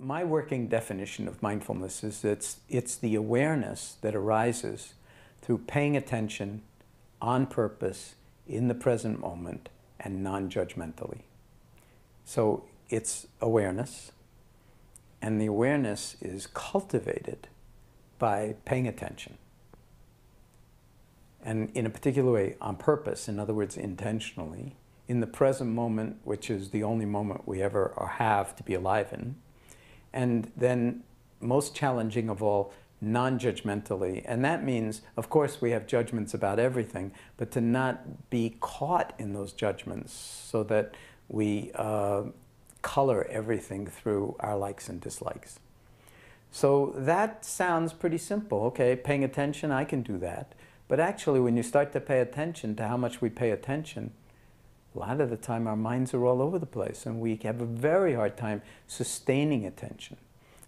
my working definition of mindfulness is that it's, it's the awareness that arises through paying attention on purpose in the present moment and non-judgmentally. So it's awareness, and the awareness is cultivated by paying attention. And in a particular way, on purpose, in other words, intentionally, in the present moment, which is the only moment we ever have to be alive in, and then most challenging of all, non-judgmentally. And that means, of course, we have judgments about everything, but to not be caught in those judgments so that we uh, color everything through our likes and dislikes. So that sounds pretty simple. Okay, paying attention, I can do that. But actually, when you start to pay attention to how much we pay attention, a lot of the time our minds are all over the place and we have a very hard time sustaining attention.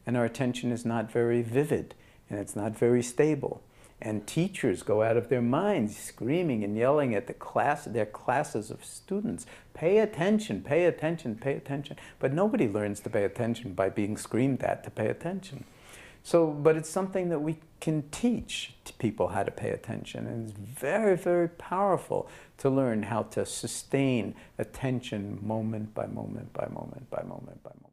And our attention is not very vivid and it's not very stable. And teachers go out of their minds screaming and yelling at the class, their classes of students. Pay attention, pay attention, pay attention. But nobody learns to pay attention by being screamed at to pay attention. So, but it's something that we can teach people how to pay attention. And it's very, very powerful to learn how to sustain attention moment by moment by moment by moment by moment.